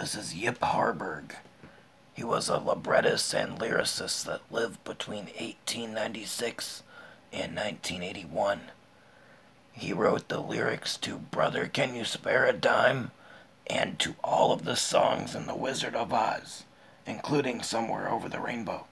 This is Yip Harburg. He was a librettist and lyricist that lived between 1896 and 1981. He wrote the lyrics to Brother Can You Spare a Dime and to all of the songs in The Wizard of Oz, including Somewhere Over the Rainbow.